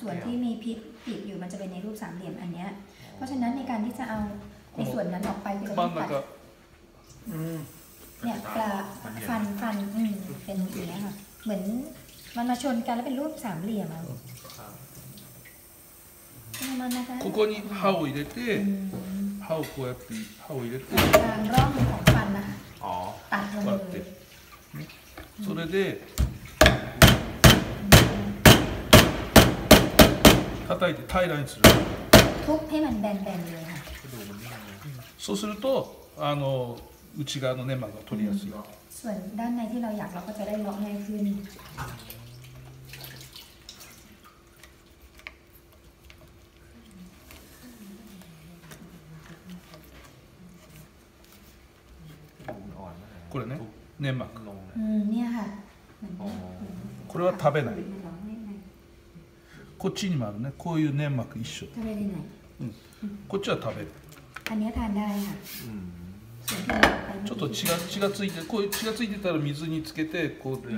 ส่วนที่มีพิษติดอยู่มันจะเป็นในรูปสามเหลี่ยมอันเนี้ย เพราะฉะนั้นในการที่จะเอาในส่วนนั้นออกไปคือเรา 真 ต้อน ง 中 ตัดเนี่ยปลาฟันฟันอืมเป็นอย่างนี้ยค่ะ เหมือนมันมาชนกันแล้วเป็นรูปสามเหลี่ยมอะประมาณนะคะ ここに刃を入れて อืม 刃をこうやって刃を入れて กลาง 叩いて平らにする ทุบให้มันแบนๆเลยค่ะ そうするとあの内側の粘膜が取りやすい ส่วนด้านในที่เราอยากเราก็จะได้ล็อกง่ายขึ้น ดูมันอ่อนมาก これね粘膜 ลงนะ อืมเนี่ยค่ะเหมือน อ๋อ これは食べない こっちにもあるねこういう粘膜一緒 ทำไมได้ไหน こっちは食べる อันเนี้ยทานได้ค่ะ อืม ส่วนที่เราไป ちょっと血が血がついてこういう血がついてたら水につけてこう เลื